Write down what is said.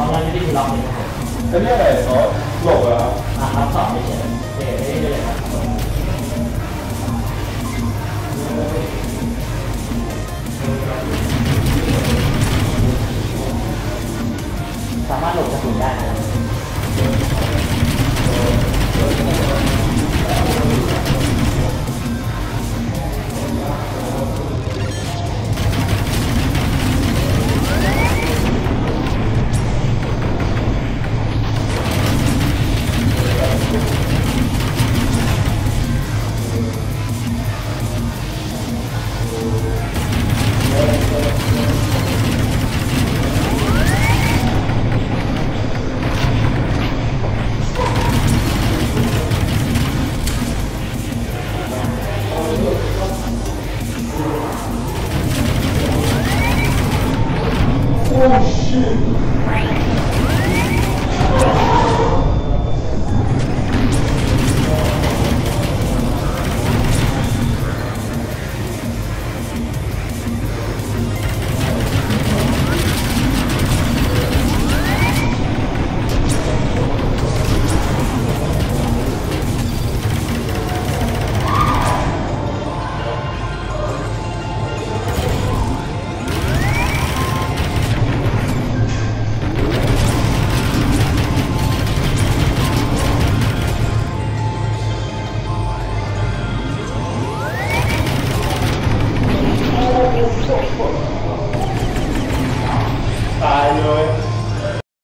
ขาะงั้นไม่ได้คือล็อกเลยครับอันนี้อะไรเขาหลบเหรอครับอ่าครับสอบไม่เฉยโอเคไม่ได้เลยครับสามารถหลบกระสุนได้ Oh shit.